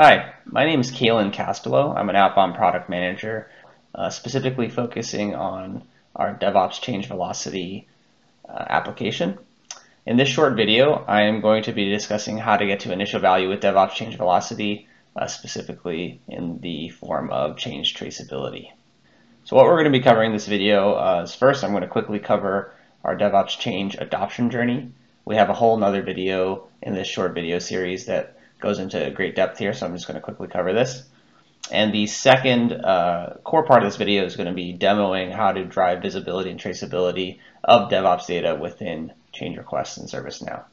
Hi, my name is Kalen Castello. I'm an outbound product manager, uh, specifically focusing on our DevOps change velocity uh, application. In this short video, I am going to be discussing how to get to initial value with DevOps change velocity, uh, specifically in the form of change traceability. So what we're going to be covering in this video uh, is first, I'm going to quickly cover our DevOps change adoption journey. We have a whole nother video in this short video series that goes into great depth here, so I'm just going to quickly cover this. And the second uh, core part of this video is going to be demoing how to drive visibility and traceability of DevOps data within change requests in ServiceNow.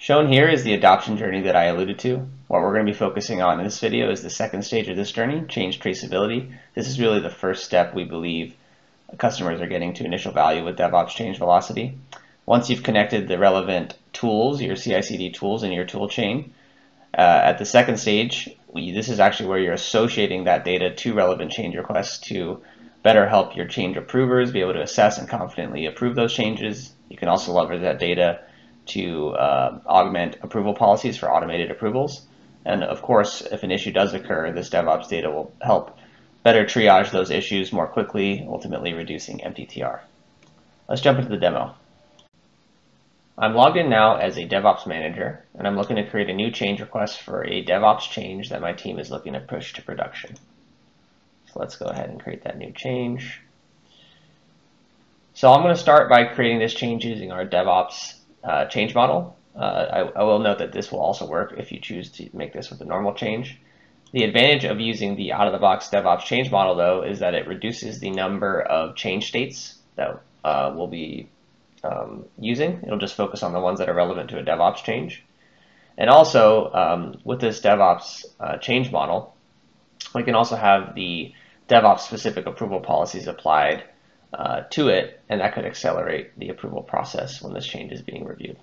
Shown here is the adoption journey that I alluded to. What we're going to be focusing on in this video is the second stage of this journey, change traceability. This is really the first step we believe customers are getting to initial value with DevOps change velocity. Once you've connected the relevant tools, your CI/CD tools in your tool chain, uh, at the second stage, we, this is actually where you're associating that data to relevant change requests to better help your change approvers be able to assess and confidently approve those changes. You can also leverage that data to uh, augment approval policies for automated approvals. And of course, if an issue does occur, this DevOps data will help better triage those issues more quickly, ultimately reducing MTTR. Let's jump into the demo. I'm logged in now as a DevOps manager, and I'm looking to create a new change request for a DevOps change that my team is looking to push to production. So let's go ahead and create that new change. So I'm going to start by creating this change using our DevOps uh, change model. Uh, I, I, will note that this will also work if you choose to make this with a normal change. The advantage of using the out-of-the-box DevOps change model, though, is that it reduces the number of change states that uh, will be um, using. It'll just focus on the ones that are relevant to a DevOps change. And also, um, with this DevOps uh, change model, we can also have the DevOps specific approval policies applied uh, to it, and that could accelerate the approval process when this change is being reviewed.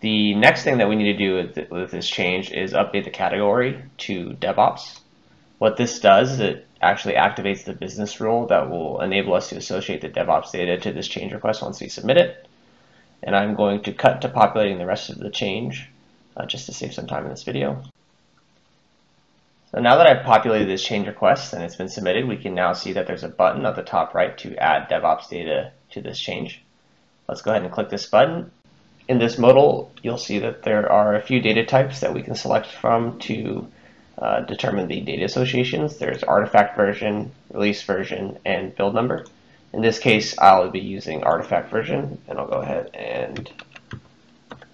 The next thing that we need to do with, with this change is update the category to DevOps. What this does is it actually activates the business rule that will enable us to associate the DevOps data to this change request once we submit it. And I'm going to cut to populating the rest of the change uh, just to save some time in this video. So now that I've populated this change request and it's been submitted, we can now see that there's a button at the top right to add DevOps data to this change. Let's go ahead and click this button. In this modal, you'll see that there are a few data types that we can select from to uh, determine the data associations. There's artifact version, release version, and build number. In this case, I'll be using artifact version, and I'll go ahead and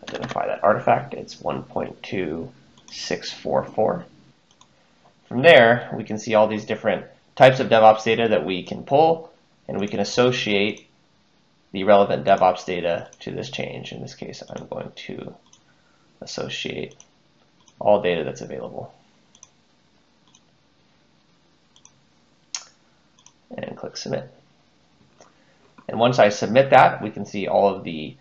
identify that artifact. It's 1.2644. From there, we can see all these different types of DevOps data that we can pull, and we can associate the relevant DevOps data to this change. In this case, I'm going to associate all data that's available. and click submit. And once I submit that, we can see all of the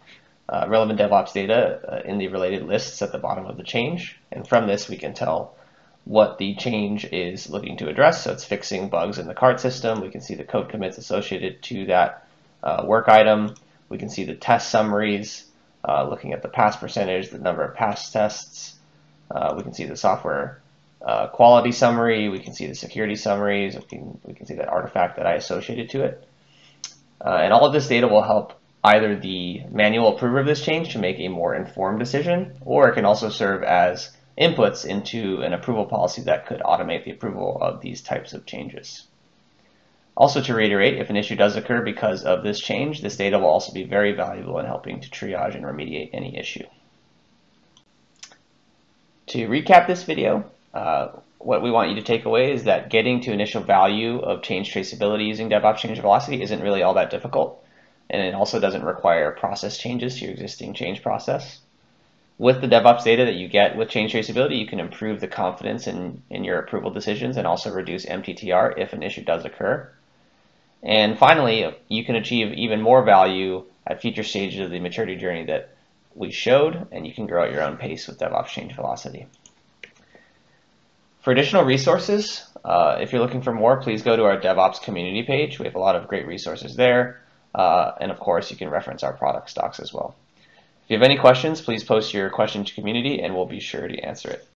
uh, relevant DevOps data uh, in the related lists at the bottom of the change. And from this, we can tell what the change is looking to address. So it's fixing bugs in the cart system. We can see the code commits associated to that uh, work item. We can see the test summaries, uh, looking at the pass percentage, the number of pass tests. Uh, we can see the software uh, quality summary. We can see the security summaries. We can, we can see that artifact that I associated to it. Uh, and all of this data will help either the manual approver of this change to make a more informed decision, or it can also serve as inputs into an approval policy that could automate the approval of these types of changes. Also to reiterate, if an issue does occur because of this change, this data will also be very valuable in helping to triage and remediate any issue. To recap this video, uh, what we want you to take away is that getting to initial value of change traceability using DevOps change velocity isn't really all that difficult. And it also doesn't require process changes to your existing change process. With the DevOps data that you get with change traceability, you can improve the confidence in, in your approval decisions and also reduce MTTR if an issue does occur. And finally, you can achieve even more value at future stages of the maturity journey that we showed, and you can grow at your own pace with DevOps change velocity. For additional resources, uh, if you're looking for more, please go to our DevOps community page. We have a lot of great resources there. Uh, and of course, you can reference our product stocks as well. If you have any questions, please post your question to community and we'll be sure to answer it.